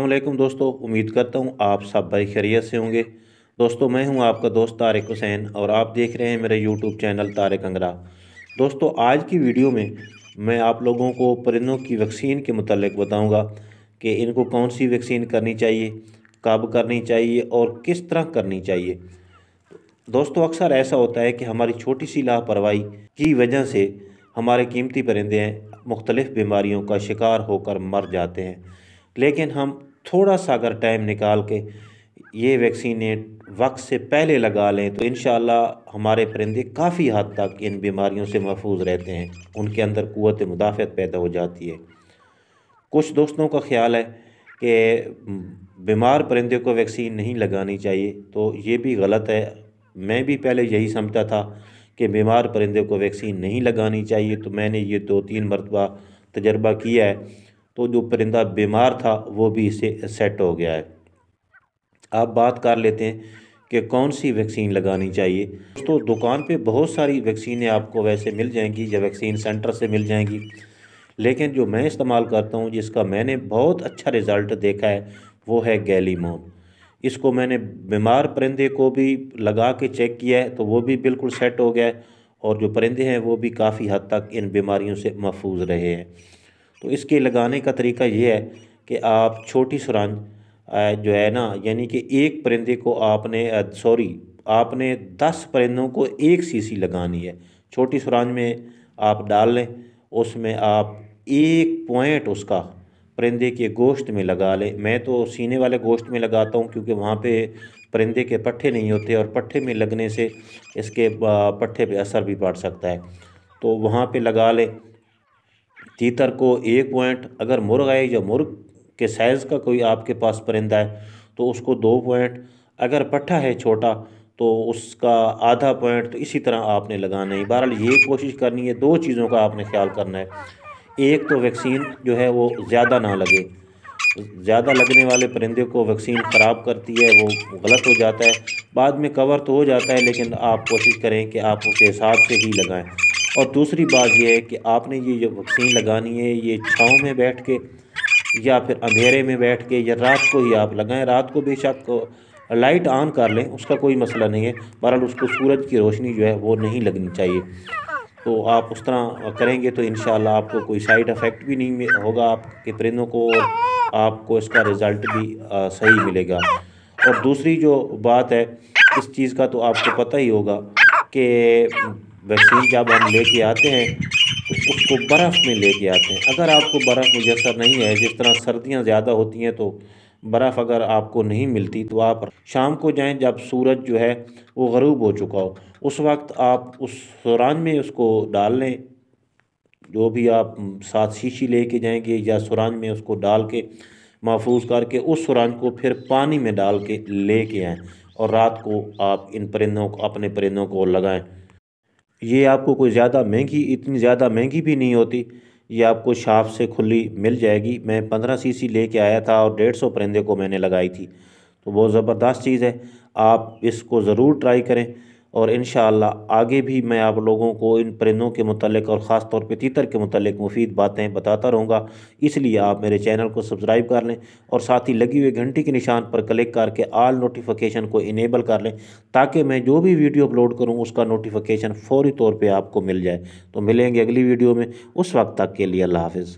वालेकुम दोस्तों, उम्मीद करता हूँ आप सब भाई खैरियत से होंगे। दोस्तों, मैं हूँ आपका दोस्त तारिक हुसैन और आप देख रहे हैं मेरे यूट्यूब चैनल तारिक अंगरा। दोस्तों, आज की वीडियो में मैं आप लोगों को परिंदों की वैक्सीन के मतलब बताऊँगा कि इनको कौन सी वैक्सीन करनी चाहिए, कब करनी चाहिए और किस तरह करनी चाहिए। दोस्तों, अक्सर ऐसा होता है कि हमारी छोटी सी लापरवाही की वजह से हमारे कीमती परिंदे मुख्तलिफ़ बीमारियों का शिकार होकर मर जाते हैं। लेकिन हम थोड़ा सा अगर टाइम निकाल के ये वैक्सीनेट वक्त से पहले लगा लें तो इन हमारे परिंदे काफ़ी हद तक इन बीमारियों से महफूज रहते हैं। उनके अंदर क़वत मुदाफ़त पैदा हो जाती है। कुछ दोस्तों का ख्याल है कि बीमार परिंदे को वैक्सीन नहीं लगानी चाहिए तो ये भी गलत है। मैं भी पहले यही समझता था कि बीमार परिंदे को वैक्सीन नहीं लगानी चाहिए तो मैंने ये दो तीन मरतबा तजर्बा किया है। तो जो परिंदा बीमार था, वो भी इसे सेट हो गया है। आप बात कर लेते हैं कि कौन सी वैक्सीन लगानी चाहिए। तो दुकान पे बहुत सारी वैक्सीनें आपको वैसे मिल जाएँगी, या वैक्सीन सेंटर से मिल जाएँगी। लेकिन जो मैं इस्तेमाल करता हूँ, जिसका मैंने बहुत अच्छा रिज़ल्ट देखा है, वो है गैलीमोन इसको मैंने बीमार परिंदे को भी लगा के चेक किया है तो वो भी बिल्कुल सेट हो गया है, और जो परिंदे हैं, वो भी काफ़ी हद तक इन बीमारियों से महफूज रहे हैं। तो इसके लगाने का तरीका ये है कि आप छोटी सुरंज जो है ना, यानी कि एक परिंदे को आपने सॉरी, आपने दस परिंदों को एक सीसी लगानी है। छोटी सुरंज में आप डाल लें, उसमें आप एक पॉइंट उसका परिंदे के गोश्त में लगा लें। मैं तो सीने वाले गोश्त में लगाता हूँ क्योंकि वहाँ पे परिंदे के पट्ठे नहीं होते और पट्ठे में लगने से इसके पट्ठे पे असर भी पड़ सकता है। तो वहाँ पे लगा लें तीतर को एक पॉइंट अगर मुर्ग है या मुर्ग के साइज़ का कोई आपके पास परिंदा है तो उसको दो पॉइंट अगर पट्ठा है छोटा तो उसका आधा पॉइंट तो इसी तरह आपने लगाना है। बहरहाल, ये कोशिश करनी है, दो चीज़ों का आपने ख्याल करना है। एक तो वैक्सीन जो है, वो ज़्यादा ना लगे। ज़्यादा लगने वाले परिंदे को वैक्सीन ख़राब करती है, वो गलत हो जाता है। बाद में कवर तो हो जाता है, लेकिन आप कोशिश करें कि आप उसके हिसाब से ही लगाएँ। और दूसरी बात यह है कि आपने ये जो वैक्सीन लगानी है ये छाँव में बैठ के या फिर अंधेरे में बैठ के या रात को ही आप लगाएँ रात को बेशक लाइट ऑन कर लें उसका कोई मसला नहीं है। बहरहाल उसको सूरज की रोशनी जो है वो नहीं लगनी चाहिए। तो आप उस तरह करेंगे तो इन आपको कोई साइड इफ़ेक्ट भी नहीं होगा आपके परिंदों को आपको इसका रिज़ल्ट भी आ, सही मिलेगा। और दूसरी जो बात है इस चीज़ का तो आपको पता ही होगा कि वैक्सीन जब हम लेके आते हैं तो उसको बर्फ़ में लेके आते हैं। अगर आपको बर्फ़ मुयसर नहीं है, जिस तरह सर्दियाँ ज़्यादा होती हैं तो बर्फ़ अगर आपको नहीं मिलती तो आप शाम को जाएँ, जब सूरज जो है, वो गरूब हो चुका हो, उस वक्त आप उस सुरान में उसको डाल लें। जो भी आप साथ शीशी ले लेके जाएँगे, या सुरान में उसको डाल के महफूज करके, उस सुरान को फिर पानी में डाल के ले के आएँ, और रात को आप इन परिंदों को, अपने परिंदों को लगाएँ। ये आपको कोई ज़्यादा महँगी, इतनी ज़्यादा महँगी भी नहीं होती। ये आपको शाफ से खुली मिल जाएगी। मैं पंद्रह सी लेके आया था और डेढ़ सौ परिंदे को मैंने लगाई थी। तो बहुत ज़बरदस्त चीज़ है। आप इसको ज़रूर ट्राई करें। और इन आगे भी मैं आप लोगों को इन परिंदों के मतलब और ख़ास तौर पर तीतर के मतलब मुफीद बातें बताता रहूँगा। इसलिए आप मेरे चैनल को सब्सक्राइब कर लें और साथ ही लगी हुई घंटी के निशान पर क्लिक करके आल नोटिफिकेशन को इनेबल कर लें ताकि मैं जो भी वीडियो अपलोड करूँ, उसका नोटिफिकेशन फ़ौरी तौर पर आपको मिल जाए। तो मिलेंगे अगली वीडियो में। उस वक्त तक के लिए अल्लाह हाफिज़।